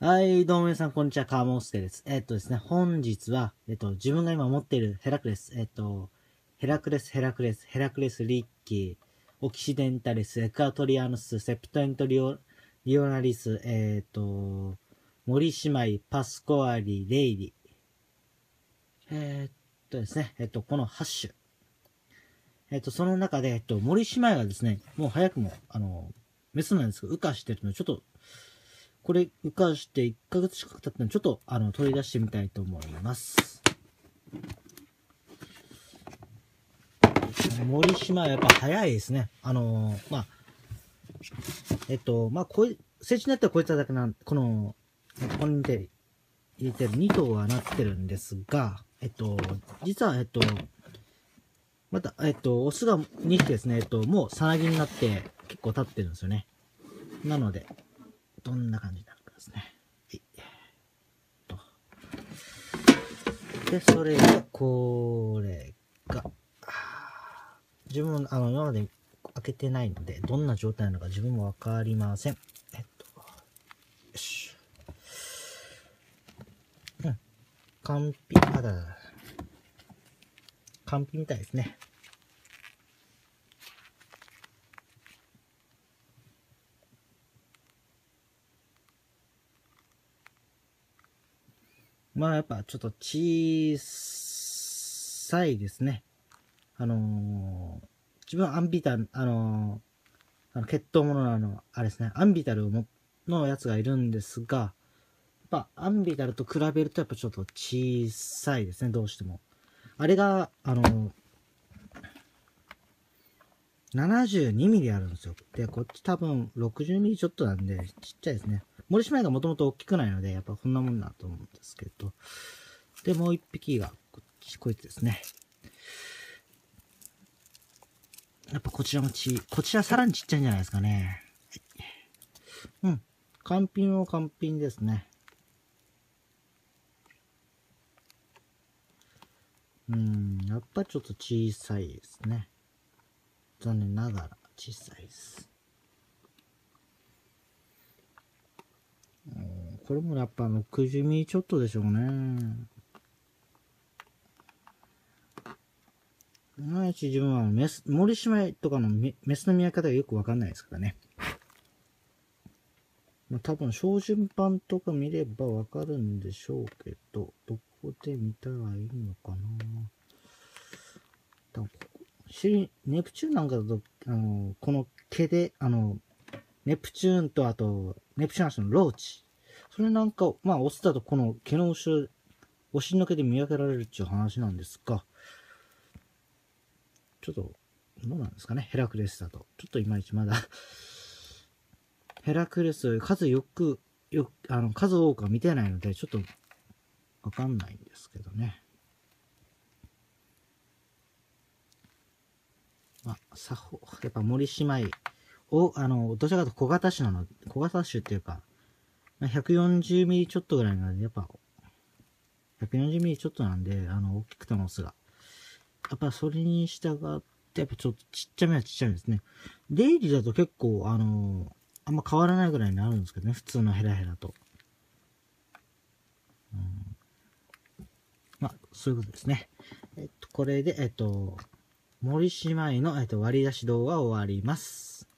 はい、どうも皆さん、こんにちは、カーモンスケです。えっとですね、本日は、えっと、自分が今持っているヘラクレス、えっと、ヘラクレス、ヘラクレス、ヘラクレス、リッキー、オキシデンタレス、エクアトリアヌス、セプトエントリオ、リオナリス、えっと、森姉妹、パスコアリ、レイリ。えっとですね、えっと、この8種。えっと、その中で、えっと、森姉妹がですね、もう早くも、あの、メスなんですけど、羽化してるので、ちょっと、これ、羽化して1ヶ月近く経ったので、ちょっと、あの、取り出してみたいと思います。森島はやっぱ早いですね。あのーまあ、えっと、まあ、こい、成虫になったらこいつはだけなん、この、ここに入れて入れてる2頭はなってるんですが、えっと、実は、えっと、また、えっと、オスが2匹ですね、えっと、もうさなぎになって結構経ってるんですよね。なので、どんな感じになるかですね。はい。と。で、それが、これが、自分も、あの、今まで開けてないので、どんな状態なのか自分もわかりません。えっと、よし。うん。完璧、あだ。完璧みたいですね。まあやっぱちょっと小さいですね。あのー自分はアンビタル、あのーあの血統もののあの、あれですね、アンビタルのやつがいるんですが、やっぱアンビタルと比べるとやっぱちょっと小さいですね、どうしても。あれが、あのー72ミリあるんですよ。で、こっち多分60ミリちょっとなんで、ちっちゃいですね。森島がもともと大きくないので、やっぱこんなもんだと思うんですけど。で、もう一匹が、こっち、こいつですね。やっぱこちらもち、こちらさらにちっちゃいんじゃないですかね。うん。完品も完品ですね。うん、やっぱちょっと小さいですね。残念ながら小さいです。これもやっぱ60ミリちょっとでしょうね。いまい自分はメス、森島とかのメスの見分け方がよくわかんないですからね。まあ、多分、標準版とか見ればわかるんでしょうけど、どこで見たらいいのかな多分ネプチューンなんかだと、あの、この毛で、あの、ネプチューンとあと、ネプチューン足のローチ。それなんか、まあ、オスだとこの毛の後ろ、お尻の毛で見分けられるっていう話なんですが、ちょっと、どうなんですかね、ヘラクレスだと。ちょっといまいちまだ、ヘラクレス、数よく、よ、あの、数多くは見てないので、ちょっと、わかんないんですけどね。あ、作法、やっぱ森姉妹を、あの、どちらかと小型種なの、小型種っていうか、ま140ミリちょっとぐらいなので、やっぱ、140ミリちょっとなんで、あの、大きくてもオスが。やっぱそれに従って、やっぱちょっとちっちゃめはちっちゃめですね。デイリーだと結構、あのあんま変わらないぐらいになるんですけどね、普通のヘラヘラと。うん、まあ、そういうことですね。えっと、これで、えっと、森姉妹の、えっと、割り出し動画終わります。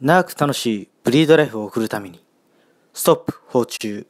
長く楽しいブリードライフを送るために、ストップ、放中。